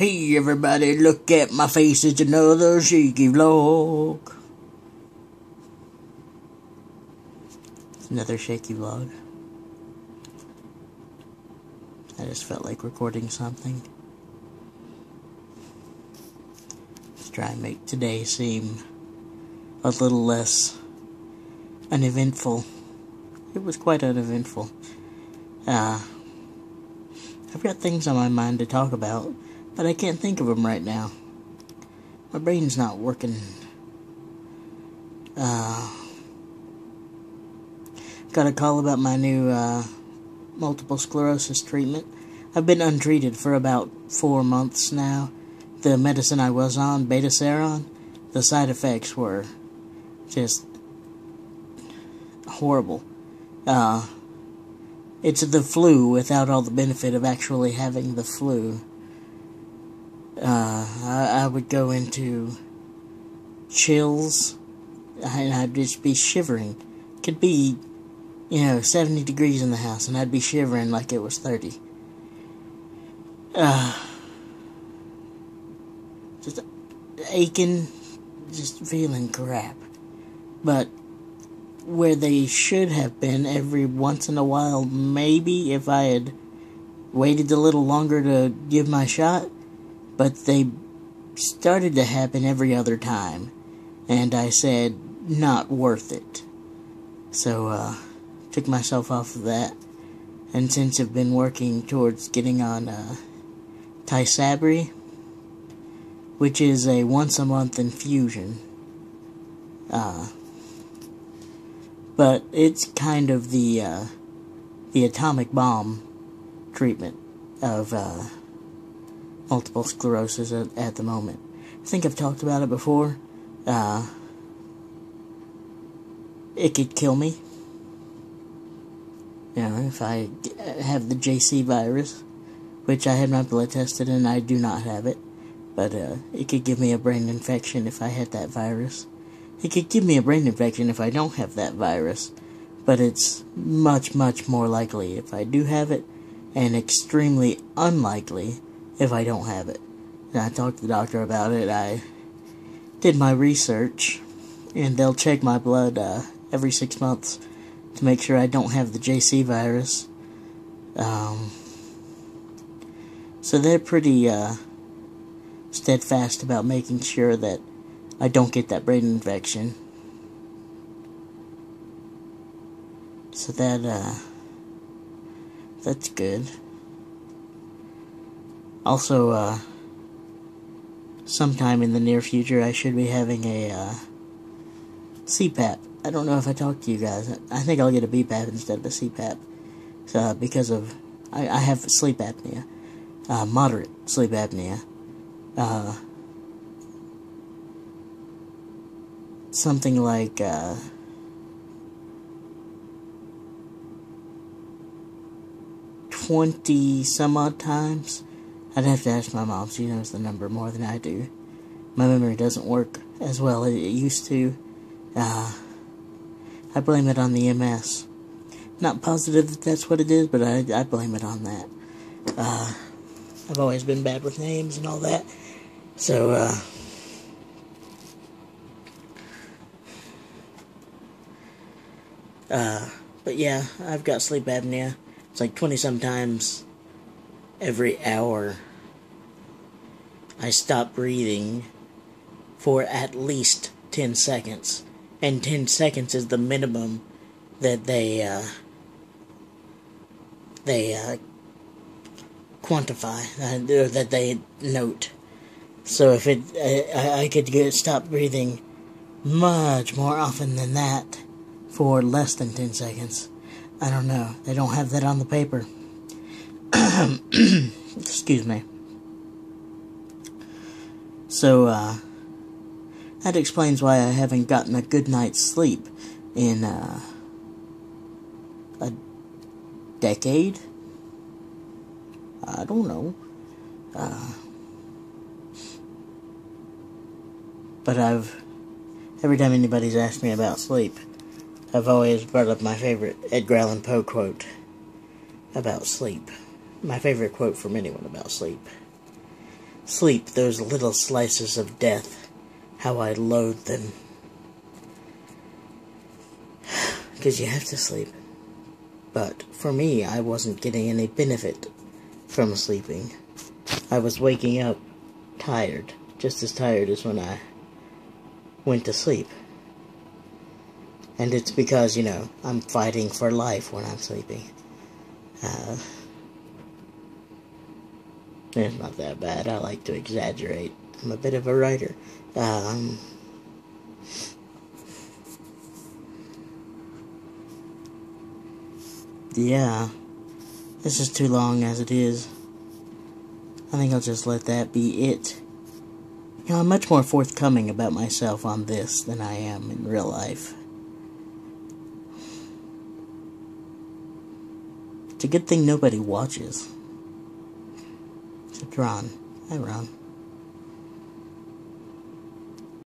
Hey everybody, look at my face, it's another shaky vlog. It's another shaky vlog. I just felt like recording something. Let's try and make today seem a little less uneventful. It was quite uneventful. Uh, I've got things on my mind to talk about but I can't think of them right now. My brain's not working. Uh, got a call about my new uh, multiple sclerosis treatment. I've been untreated for about four months now. The medicine I was on, Betaseron, the side effects were just horrible. Uh, it's the flu without all the benefit of actually having the flu uh, I, I, would go into chills, and I'd just be shivering. Could be, you know, 70 degrees in the house, and I'd be shivering like it was 30. Uh, just aching, just feeling crap. But where they should have been every once in a while, maybe if I had waited a little longer to give my shot, but they started to happen every other time. And I said, not worth it. So, uh, took myself off of that. And since I've been working towards getting on, uh, Tysabri, which is a once a month infusion. Uh, but it's kind of the, uh, the atomic bomb treatment of, uh, multiple sclerosis at, at the moment. I think I've talked about it before. Uh, it could kill me. You know, if I have the JC virus, which I had my blood tested and I do not have it, but uh, it could give me a brain infection if I had that virus. It could give me a brain infection if I don't have that virus, but it's much, much more likely if I do have it, and extremely unlikely if I don't have it. And I talked to the doctor about it. I did my research, and they'll check my blood uh, every six months to make sure I don't have the JC virus. Um, so they're pretty uh, steadfast about making sure that I don't get that brain infection. So that uh, that's good. Also, uh, sometime in the near future, I should be having a uh, CPAP. I don't know if I talked to you guys. I think I'll get a BPAP instead of a CPAP. Uh, because of, I, I, have sleep apnea. Uh, moderate sleep apnea. Uh, something like, uh, twenty some odd times I'd have to ask my mom. She knows the number more than I do. My memory doesn't work as well as it used to. Uh, I blame it on the MS. Not positive that that's what it is, but I, I blame it on that. Uh, I've always been bad with names and all that. So, uh, uh, but yeah, I've got sleep apnea. It's like 20 sometimes every hour I stop breathing for at least 10 seconds. And 10 seconds is the minimum that they, uh, they, uh, quantify, uh, that they note. So if it, I, I could get, stop breathing much more often than that for less than 10 seconds. I don't know. They don't have that on the paper. Excuse me. So, uh, that explains why I haven't gotten a good night's sleep in, uh, a decade? I don't know. Uh, but I've, every time anybody's asked me about sleep, I've always brought up my favorite Edgar Allan Poe quote about sleep my favorite quote from anyone about sleep. Sleep, those little slices of death, how I loathe them. Because you have to sleep. But for me, I wasn't getting any benefit from sleeping. I was waking up tired, just as tired as when I went to sleep. And it's because, you know, I'm fighting for life when I'm sleeping. Uh, it's not that bad. I like to exaggerate. I'm a bit of a writer. Um, yeah. This is too long as it is. I think I'll just let that be it. You know, I'm much more forthcoming about myself on this than I am in real life. It's a good thing nobody watches. Ron. Hi, Ron.